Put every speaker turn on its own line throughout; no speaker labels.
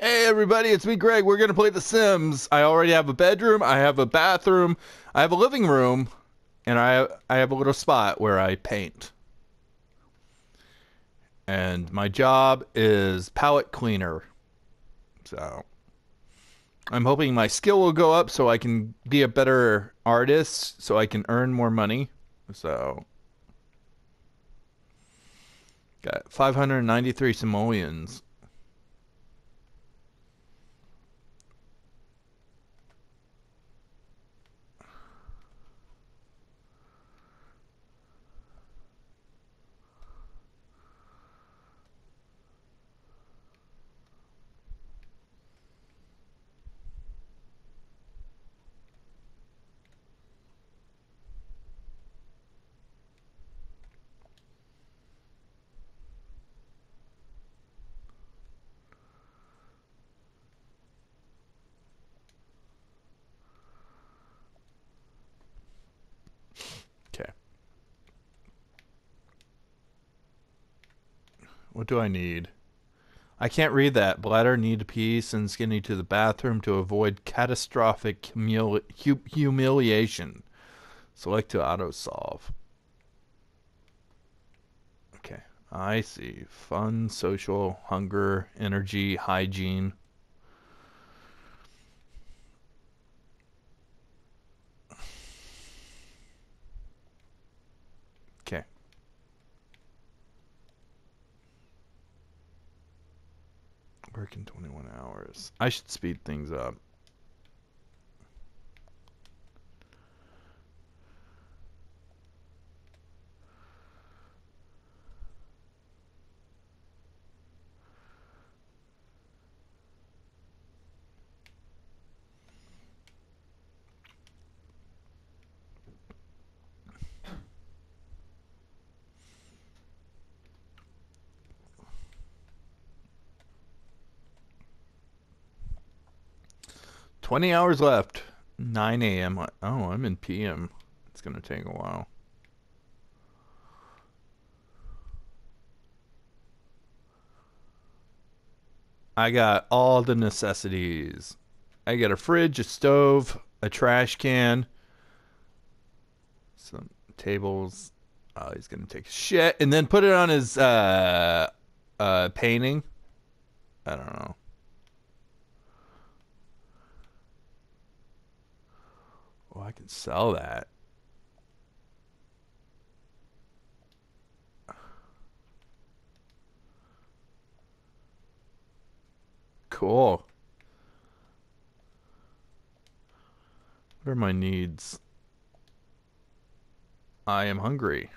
Hey everybody, it's me Greg. We're gonna play The Sims. I already have a bedroom, I have a bathroom, I have a living room, and I I have a little spot where I paint. And my job is palette cleaner. So I'm hoping my skill will go up so I can be a better artist so I can earn more money. So got 593 simoleons. What do I need? I can't read that. Bladder need pee, send Skinny to the bathroom to avoid catastrophic humili- hu- humiliation. Select to auto solve. Okay, I see. Fun, social, hunger, energy, hygiene. Okay. Working 21 hours. I should speed things up. Twenty hours left. Nine a.m. Oh, I'm in p.m. It's gonna take a while. I got all the necessities. I got a fridge, a stove, a trash can, some tables. Oh, he's gonna take shit and then put it on his uh uh painting. I don't know. Oh, I can sell that. Cool. What are my needs? I am hungry.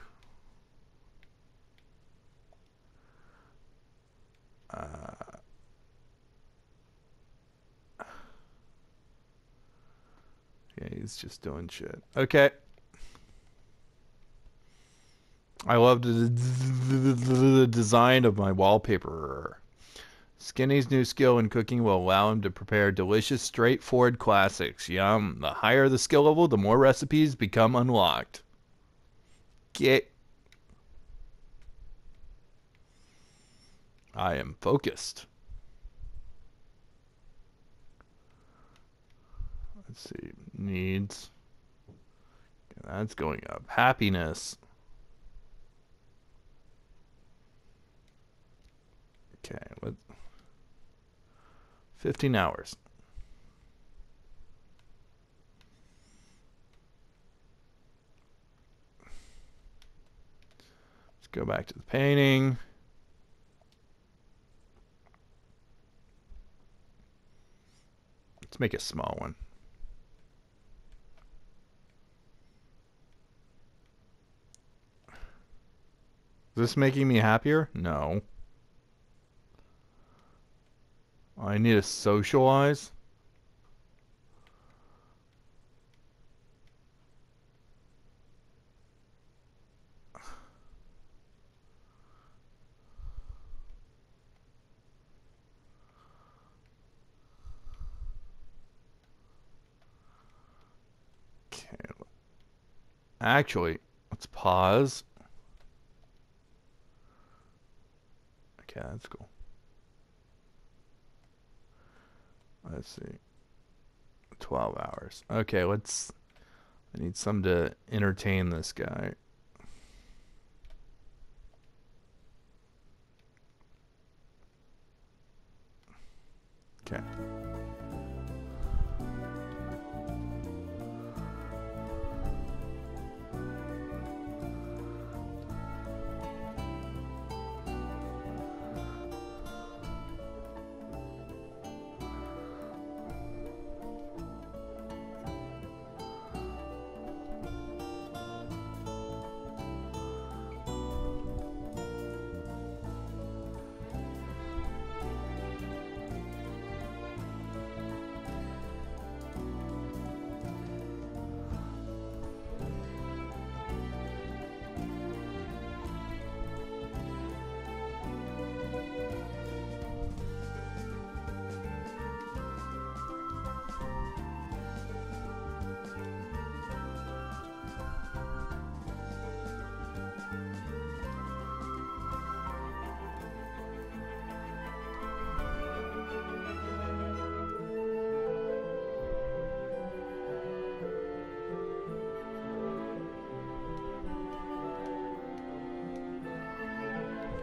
Yeah, he's just doing shit. Okay. I love the, design of my wallpaper. Skinny's new skill in cooking will allow him to prepare delicious, straightforward classics. Yum. The higher the skill level, the more recipes become unlocked. Get. I am focused. Let's see. Needs. That's going up. Happiness. Okay, what 15 hours. Let's go back to the painting. Let's make a small one. This making me happier? No. I need to socialize. Okay. Actually, let's pause. Okay, that's cool. let's see. 12 hours. Okay, let's. I need some to entertain this guy. Okay.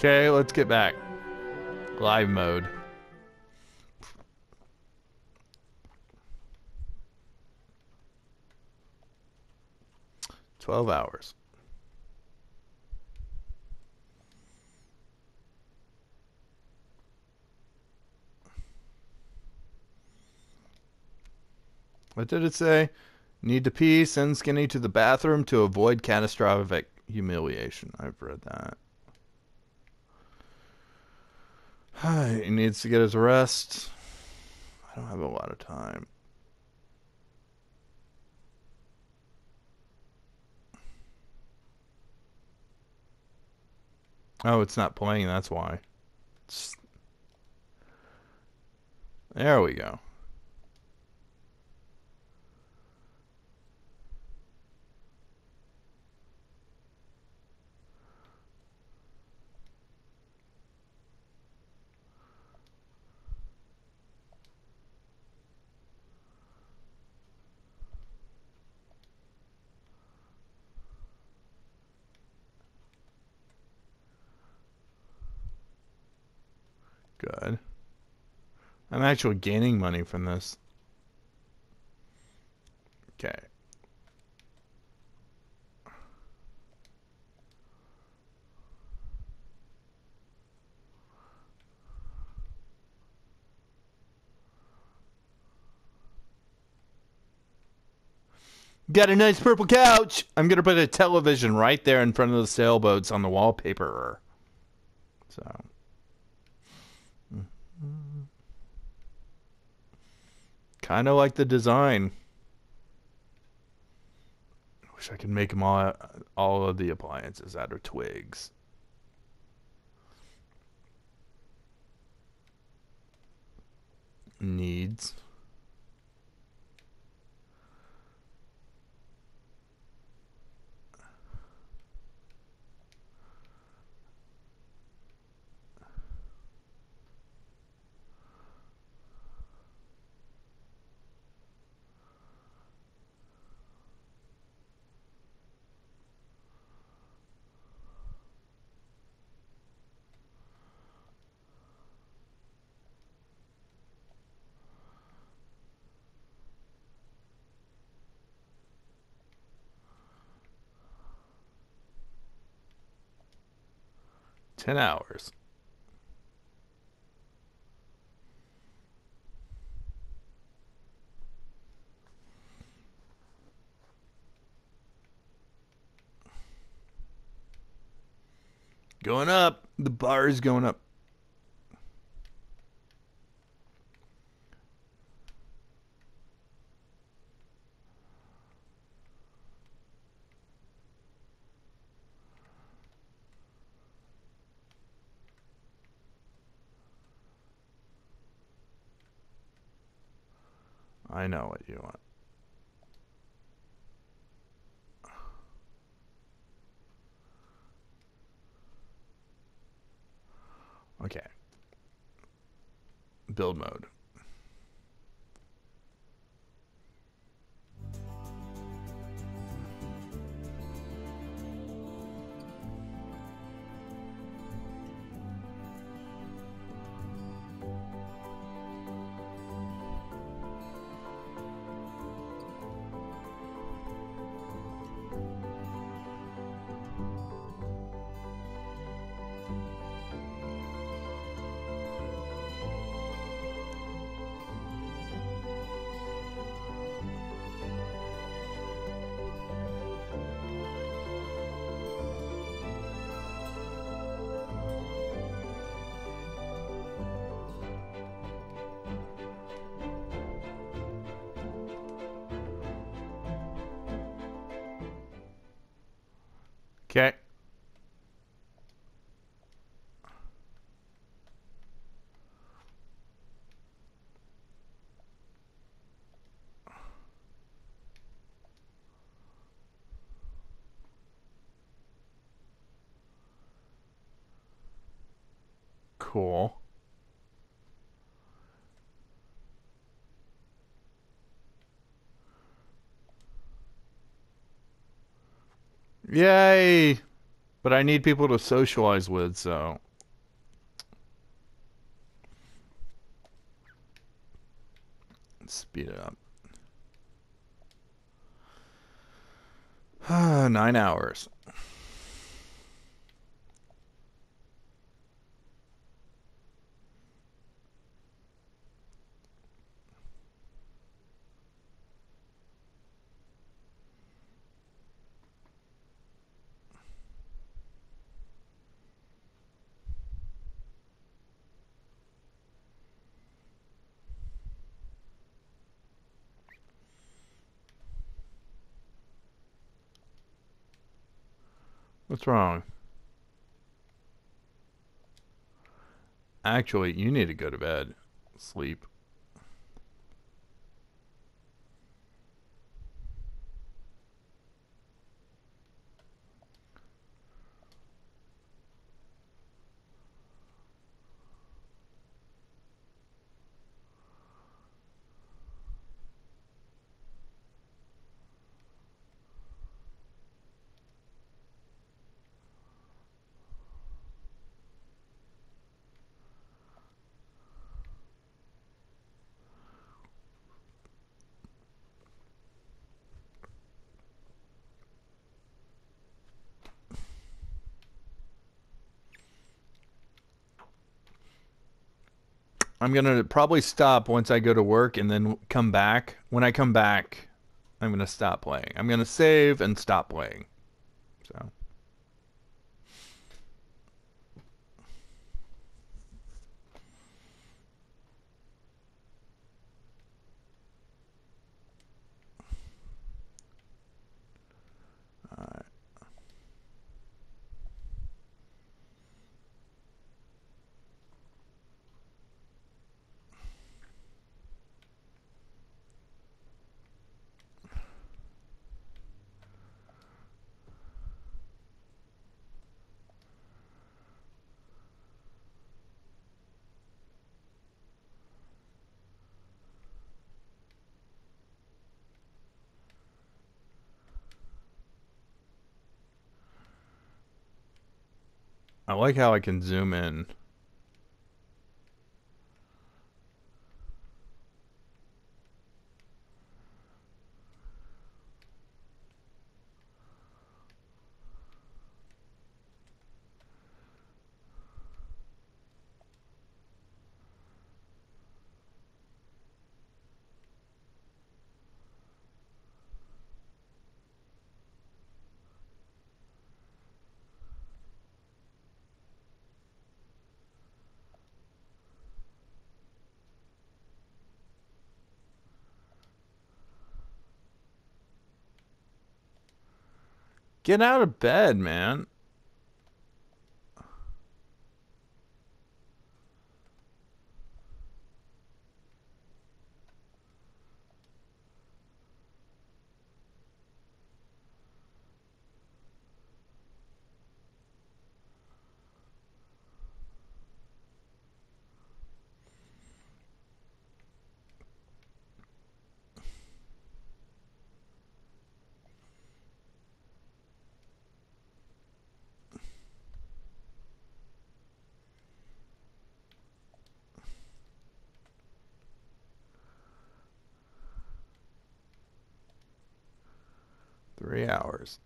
Okay, let's get back. Live mode. Twelve hours. What did it say? Need to pee, send Skinny to the bathroom to avoid catastrophic humiliation. I've read that. He needs to get his rest. I don't have a lot of time. Oh, it's not playing, that's why. It's... There we go. Good. I'm actually gaining money from this. Okay. Got a nice purple couch. I'm going to put a television right there in front of the sailboats on the wallpaper. So. Kind of like the design. I wish I could make them all all of the appliances out of twigs. Needs. Ten hours. Going up. The bar is going up. I know what you want. Okay. Build mode. Cool. Yay! But I need people to socialize with, so. Speed it up. Nine hours. What's wrong? Actually, you need to go to bed. Sleep. I'm gonna probably stop once I go to work and then come back. When I come back, I'm gonna stop playing. I'm gonna save and stop playing. So. I like how I can zoom in. Get out of bed, man. Three hours.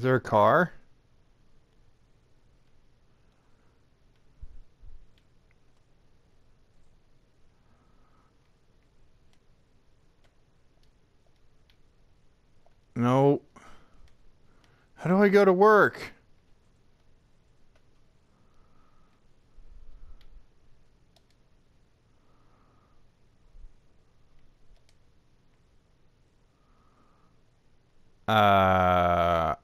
Is there a car? No. How do I go to work? Uh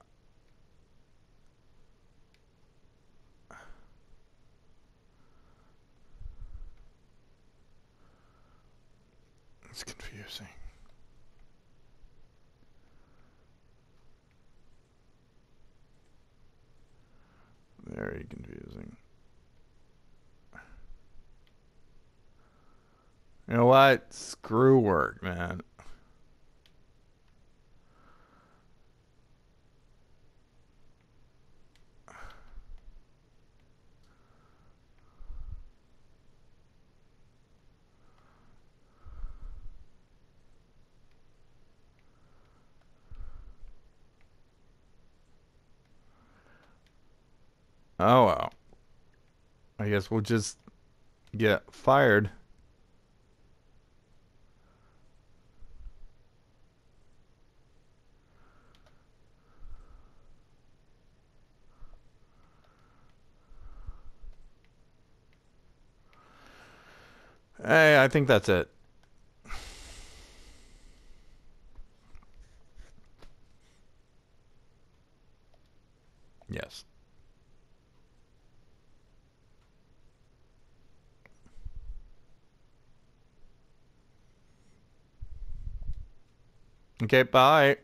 It's confusing. Very confusing. You know what? Screw work, man. Oh well. I guess we'll just get fired. Hey, I think that's it. Okay, bye.